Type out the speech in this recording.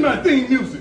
My theme music.